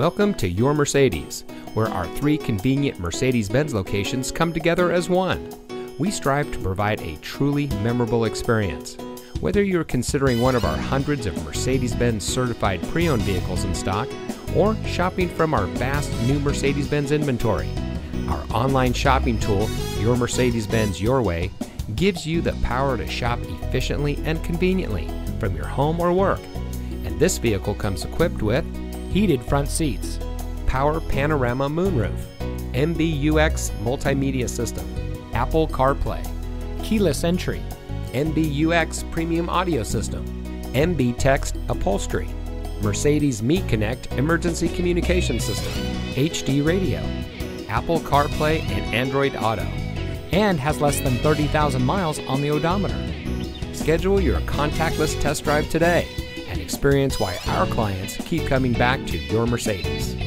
Welcome to Your Mercedes, where our three convenient Mercedes Benz locations come together as one. We strive to provide a truly memorable experience. Whether you're considering one of our hundreds of Mercedes Benz certified pre owned vehicles in stock or shopping from our vast new Mercedes Benz inventory, our online shopping tool, Your Mercedes Benz Your Way, gives you the power to shop efficiently and conveniently from your home or work. And this vehicle comes equipped with heated front seats, power panorama moonroof, MBUX multimedia system, Apple CarPlay, keyless entry, MBUX premium audio system, MB Tex upholstery, Mercedes Me Connect emergency communication system, HD radio, Apple CarPlay and Android Auto, and has less than 30,000 miles on the odometer. Schedule your contactless test drive today and experience why our clients keep coming back to your Mercedes.